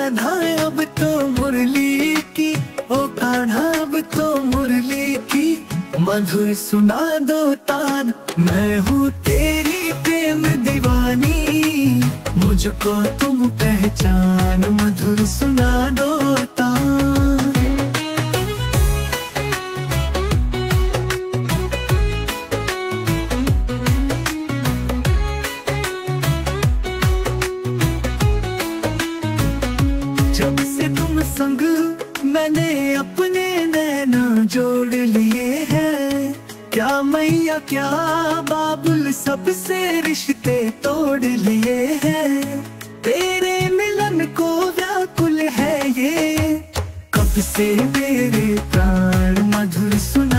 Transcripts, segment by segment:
कान्हा अब तो मुरली की, ओ कान्हा अब तो मुरली की। मधुर सुना दो तान, मैं हूँ तेरी प्रेम दीवानी। मुझको तुम पहचान, मधुर सुना दो जब से तुम संग मैंने अपने नैना जोड़ लिए हैं, क्या मैया, क्या बाबुल सबसे रिश्ते तोड़ लिए हैं? तेरे मिलन को व्याकुल है ये, कब से मेरे प्राण मधुर सुना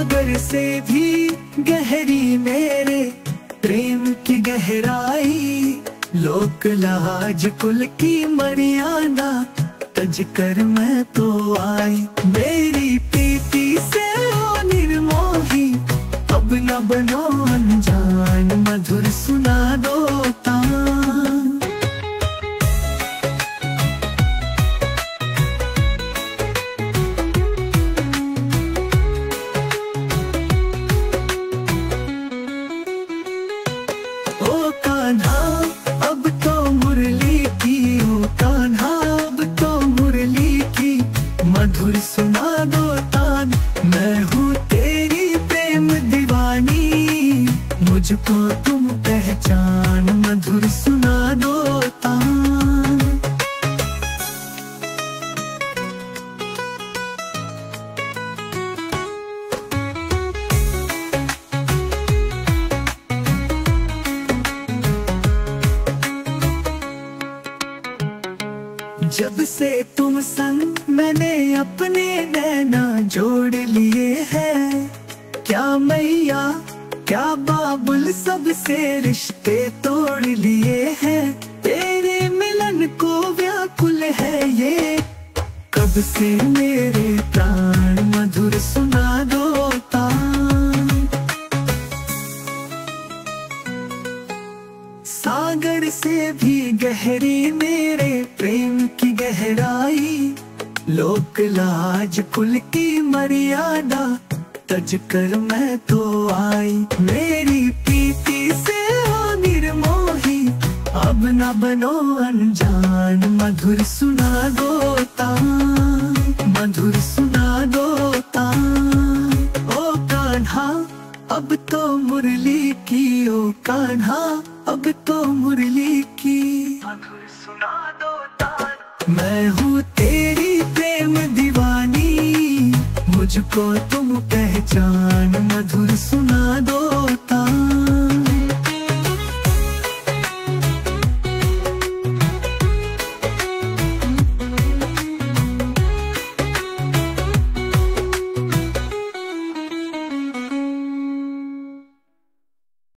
सागर से भी गहरी मेरे प्रेम की गहराई। लोक लाज कुल की मर्यादा, तज कर मैं तो आई। मेरी प्रीति से हो निर्मोही, अब न बनो अब तो मुरली की अब तो मुरली की मधुर सुना दो तान। मैं हूँ तेरी प्रेम दीवानी, मुझको तुम पहचान, मधुर सुना जब से तुम संग मैंने अपने नैना जोड़ लिए हैं, क्या मैया, क्या बाबुल सबसे रिश्ते तोड़ लिए हैं? तेरे मिलन को व्याकुल है ये, कब से मेरे प्राण मधुर सुना दो सागर से भी गहरी मेरे प्रेम की गहराई लोक लाज, कुल की मर्यादा, तज कर मैं तो आई। मेरी प्रीति से हो निर्मोही, अब न बनो अनजान, मधुर सुना दो मधुर सुना दो ओ कान्हा, अब तो मुरली की, ओ कान्हा, अब तो मुरली की। मधुर सुना दो मैं हूँ तेरी प्रेम दीवानी। मुझको तुम पहचान मधुर सुना दो।